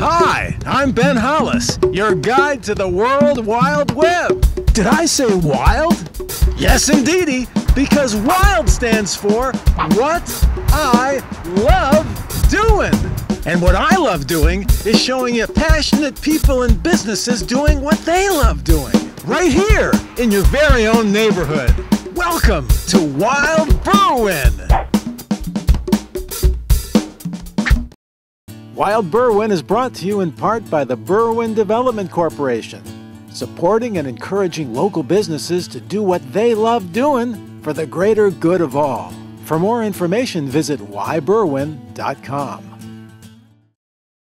Hi, I'm Ben Hollis, your guide to the World Wild Web. Did I say wild? Yes, indeedy, because WILD stands for What I Love Doing. And what I love doing is showing you passionate people and businesses doing what they love doing. Right here in your very own neighborhood. Welcome to Wild Wild Berwyn is brought to you in part by the Berwyn Development Corporation, supporting and encouraging local businesses to do what they love doing for the greater good of all. For more information, visit whyberwyn.com.